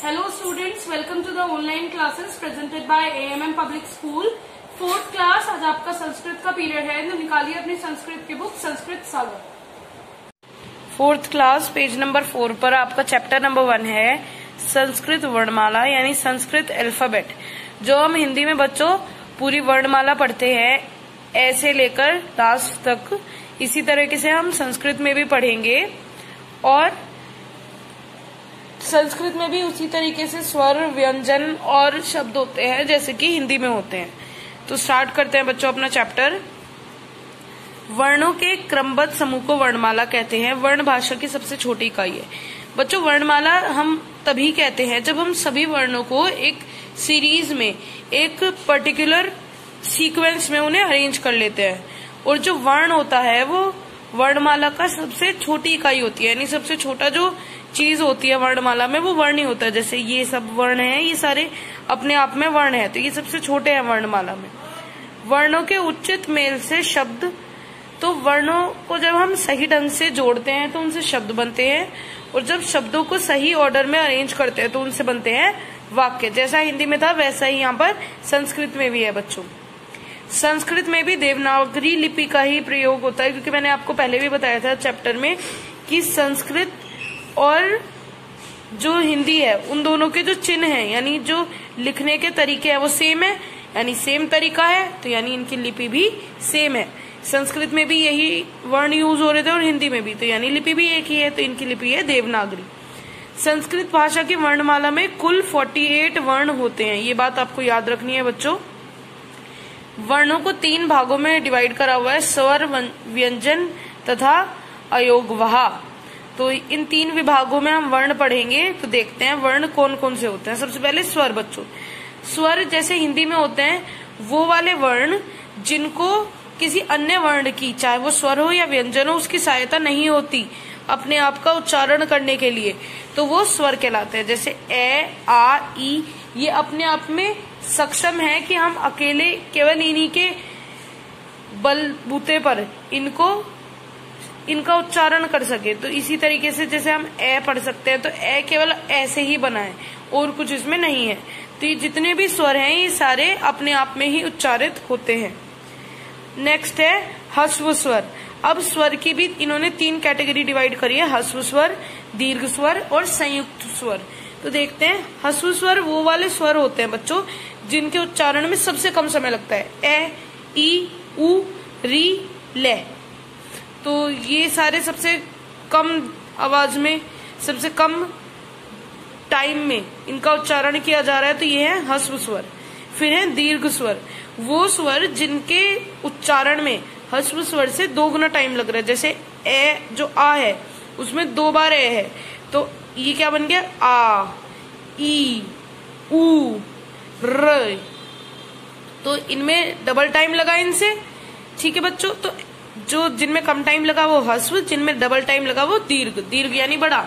Hello students, welcome to the online classes presented by AMM Public School. Fourth class आज आपका संस्कृत का period है। तो निकालिए अपनी संस्कृत की book Sanskrit Sagar. Fourth class page number four पर आपका चैप्टर नंबर वन है। संस्कृत वर्णमाला यानी संस्कृत अल्फ़ाबेट जो हम हिंदी में बच्चों पूरी वर्णमाला पढ़ते हैं ऐसे लेकर लास्ट तक इसी तरीके से हम संस्कृत में भी पढ़ेंगे। और संस्कृत में भी उसी तरीके से स्वर, व्यंजन और शब्द होते हैं, जैसे कि हिंदी में होते हैं। तो स्टार्ट करते हैं बच्चों अपना चैप्टर वर्णों के क्रमबद्ध समूह को वर्णमाला कहते हैं। वर्ण भाषा की सबसे छोटी इकाई है। बच्चों, वर्णमाला हम तभी कहते हैं जब हम सभी वर्णों को एक सीरीज़ में, एक पर्टिकुलर सीक्वेंस में उन्हें अरेंज कर लेते हैं। और जो वर्ण होता है वो वर्णमाला का सबसे छोटी इकाई होती है, यानी सबसे छोटा जो चीज़ होती है वर्णमाला में, वो वर्ण ही होता है। जैसे ये सब वर्ण है, ये सारे अपने आप में वर्ण है तो ये सबसे छोटे हैं वर्णमाला में। वर्णों के उचित मेल से शब्द तो वर्णों को जब हम सही ढंग से जोड़ते हैं तो उनसे शब्द बनते हैं, और जब शब्दों को सही ऑर्डर में अरेंज करते हैं तो उनसे बनते हैं वाक्य। जैसा हिंदी में था, वैसा ही यहाँ पर संस्कृत में भी है बच्चों। संस्कृत में भी देवनागरी लिपि का ही प्रयोग होता है, क्योंकि मैंने आपको पहले भी बताया था चैप्टर में कि संस्कृत और जो हिंदी है, उन दोनों के जो चिन्ह है, यानी जो लिखने के तरीके हैं वो सेम है, यानी सेम तरीका है तो यानी इनकी लिपि भी सेम है। संस्कृत में भी यही वर्ण यूज़ हो रहे थे और हिंदी में भी तो यानी लिपि भी एक ही है तो इनकी लिपि है देवनागरी। संस्कृत भाषा की वर्णमाला में कुल 48 वर्ण होते हैं, ये बात आपको याद रखनी है बच्चों। वर्णों को तीन भागों में डिवाइड करा हुआ है, स्वर व्यंजन तथा अयोगवाहा। तो इन तीन विभागों में हम वर्ण पढ़ेंगे तो देखते हैं वर्ण कौन कौन से होते हैं। सबसे पहले स्वर, बच्चों। स्वर जैसे हिंदी में होते हैं, वो वाले वर्ण जिनको किसी अन्य वर्ण की, चाहे वो स्वर हो या व्यंजन हो, उसकी सहायता नहीं होती अपने आप का उच्चारण करने के लिए तो वो स्वर कहलाते हैं। जैसे ए, आ, ई, ये अपने आप में सक्षम है कि हम अकेले, केवल इन्हीं के बलबूते पर इनको इनका उच्चारण कर सके। तो इसी तरीके से जैसे हम ए पढ़ सकते हैं तो ए केवल ऐसे ही बना है और कुछ इसमें नहीं है। तो ये जितने भी स्वर हैं, ये सारे अपने आप में ही उच्चारित होते हैं। नेक्स्ट है, हस्व स्वर। अब स्वर की भी इन्होंने तीन कैटेगरी डिवाइड करी है, हस्व स्वर, दीर्घ स्वर और संयुक्त स्वर। तो देखते हैं, हस्व स्वर वो वाले स्वर होते हैं बच्चों, जिनके उच्चारण में सबसे कम समय लगता है। ए, ई, उ, री, ले। तो ये सारे सबसे कम आवाज़ में, सबसे कम टाइम में इनका उच्चारण किया जा रहा है तो ये है हस्व स्वर, फिर है दीर्घ स्वर। वो स्वर जिनके उच्चारण में हस्व स्वर से दो गुना टाइम लग रहा है, जैसे ए जो आ है, उसमें दो बार ए है तो ये क्या बन गया? आ, ई, उ, र। तो इनमें डबल टाइम लगा इनसे, ठीक है बच्चों? तो जो जिनमें कम टाइम लगा वो हस्व जिनमें डबल टाइम लगा वो दीर्घ दीर्घ यानी बड़ा।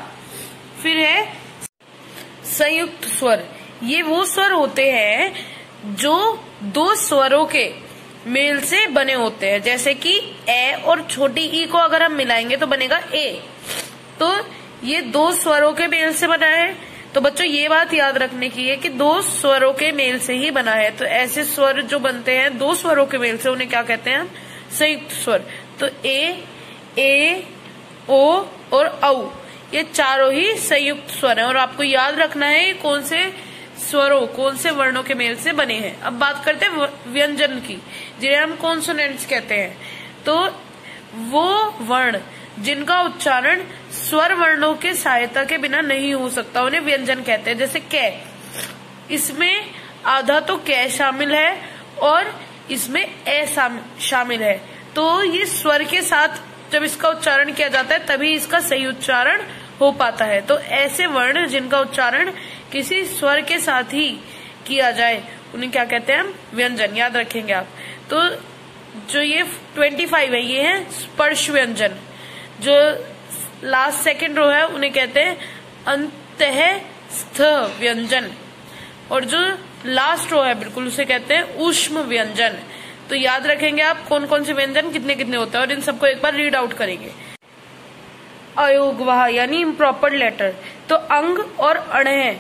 फिर है संयुक्त स्वर। ये वो स्वर होते हैं जो दो स्वरों के मेल से बने होते हैं। जैसे कि ए और छोटी ई को अगर हम मिलाएँगे तो बनेगा ए। तो ये दो स्वरों के मेल से बना है। तो बच्चों, ये बात याद रखने की है कि दो स्वरों के मेल से ही बना है। तो ऐसे स्वर जो बनते हैं, दो स्वरों के मेल से उन्हें क्या कहते हैं संयुक्त स्वर। तो ए ए, ओ और औ। ये चारों ही संयुक्त स्वर हैं और आपको याद रखना है कौन से स्वरों, कौन से वर्णों के मेल से बने हैं। अब बात करते हैं व्यंजन की, जिन्हें हम कॉन्सोनेंट्स कहते हैं। तो वो वर्ण, जिनका उच्चारण स्वर वर्णों के सहायता के बिना नहीं हो सकता, उन्हें व्यंजन कहते हैं, जैसे कै। इसमें आधा तो कै शामिल है और इसमें ए शामिल है। तो ये स्वर के साथ जब इसका उच्चारण किया जाता है, तभी इसका सही उच्चारण हो पाता है। तो ऐसे वर्ण जिनका उच्चारण किसी स्वर के साथ ही किया जाए, उन्हें क्या कहते हैं हम? व्यंजन। याद रखेंगे आप। तो जो ये 25 है, ये है स्पर्श व्यंजन। जो लास्ट सेकंड रो है, उन्हें कहते हैं अंत स्थ व्यंजन। और जो लास्ट रो है, बिल्कुल उसे कहते हैं उष्म व्यंजन। तो याद रखेंगे आप कौन कौन से व्यंजन कितने कितने होते हैं और इन सबको एक बार रीड आउट करेंगे। अयोगवाह यानी इम्प्रॉपर लेटर तो अंग और अणह,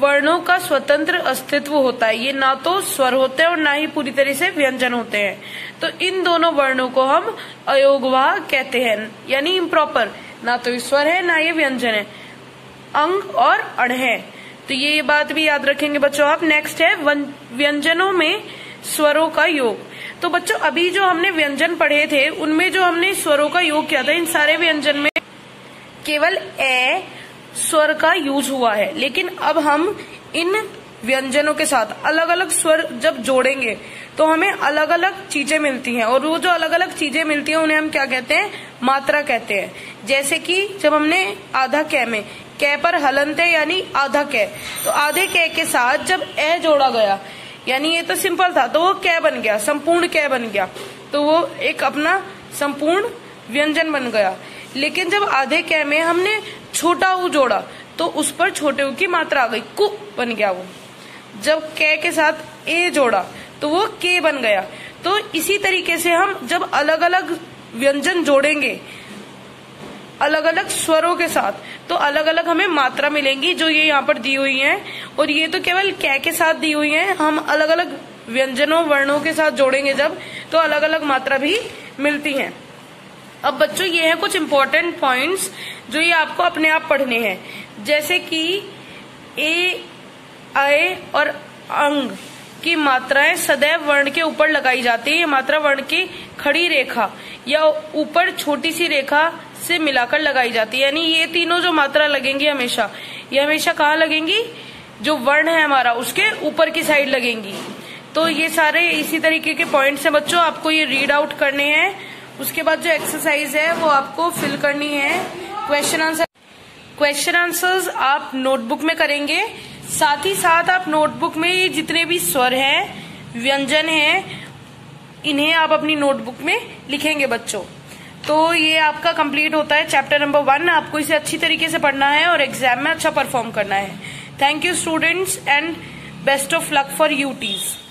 वर्णों का स्वतंत्र अस्तित्व होता है। ये ना तो स्वर होते हैं और ना ही पूरी तरह से व्यंजन होते हैं। तो इन दोनों वर्णों को हम अयोगवाह कहते हैं। यानी इम्प्रॉपर ना तो स्वर है, ना ये व्यंजन है। अंग और अण है तो ये बात भी याद रखेंगे बच्चों आप। नेक्स्ट है व्यंजनों में स्वरों का योग। तो बच्चों, अभी जो हमने व्यंजन पढ़े थे, उनमें जो हमने स्वरों का योग किया था, इन सारे व्यंजन में केवल ए, स्वर का यूज़ हुआ है। लेकिन अब हम इन व्यंजनों के साथ अलग अलग स्वर जब जोड़ेंगे तो हमें अलग अलग चीज़ें मिलती हैं। और वो जो अलग अलग चीज़ें मिलती हैं, उन्हें हम क्या कहते हैं? मात्रा कहते हैं। जैसे कि जब हमने आधा कै में, कै पर हलनते यानी आधा कै तो आधे कै के साथ जब ए जोड़ा गया यानी ये तो सिंपल था तो वो कै बन गया, संपूर्ण कै बन गया। तो वो एक अपना संपूर्ण व्यंजन बन गया। लेकिन जब आधे कै में हमने छोटा ऊ जोड़ा तो उस पर छोटे ऊ की मात्रा आ गई, कु बन गया वो। जब कै के साथ ए जोड़ा तो वो के बन गया। तो इसी तरीके से हम जब अलग अलग व्यंजन जोड़ेंगे अलग अलग स्वरों के साथ। तो अलग अलग हमें मात्रा मिलेंगी जो ये यहाँ पर दी हुई है। और ये तो केवल कै के साथ दी हुई है। हम अलग अलग व्यंजनों, वर्णों के साथ जोड़ेंगे जब तो अलग अलग मात्रा भी मिलती है। अब बच्चों, ये है कुछ इम्पोर्टेंट पॉइंट्स जो ये आपको अपने आप पढ़ने हैं। जैसे कि ए आए और अंग। की मात्राएँ सदैव वर्ण के ऊपर लगाई जाती है। ये मात्रा वर्ण की खड़ी रेखा या ऊपर छोटी सी रेखा से मिलाकर लगाई जाती है। यानी ये तीनों जो मात्रा लगेंगी हमेशा, ये हमेशा कहाँ लगेंगी? जो वर्ण है हमारा, उसके ऊपर की साइड लगेंगी। तो ये सारे इसी तरीके के पॉइंट्स हैं। बच्चों, आपको ये रीड आउट करने हैं। उसके बाद जो एक्सरसाइज है, वो आपको फिल करनी है। क्वेश्चन आंसर क्वेश्चन आंसर्स आप नोटबुक में करेंगे। साथ ही साथ आप नोटबुक में ये जितने भी स्वर हैं, व्यंजन हैं, इन्हें आप अपनी नोटबुक में लिखेंगे बच्चों। तो ये आपका कंप्लीट होता है चैप्टर नंबर वन आपको इसे अच्छी तरीके से पढ़ना है और एग्ज़ाम में अच्छा परफॉर्म करना है। Thank you students and best of luck for UTs